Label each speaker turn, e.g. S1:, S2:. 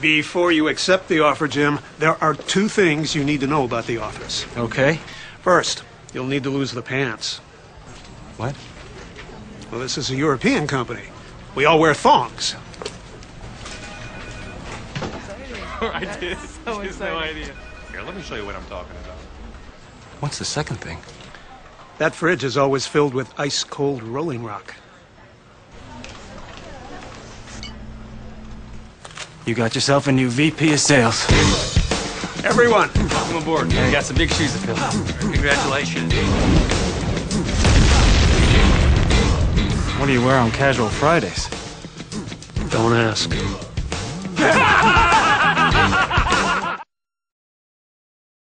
S1: Before you accept the offer, Jim, there are two things you need to know about the office.
S2: Okay.
S1: First, you'll need to lose the pants.
S2: What?
S1: Well, this is a European company. We all wear thongs.
S3: I did. So Just no idea. Here, let me show you what I'm talking about.
S2: What's the second thing?
S1: That fridge is always filled with ice cold rolling rock.
S2: You got yourself a new VP of sales.
S1: Everyone,
S3: Welcome aboard.
S2: You got some big shoes to fill.
S3: Congratulations.
S2: What do you wear on casual Fridays?
S1: don't ask.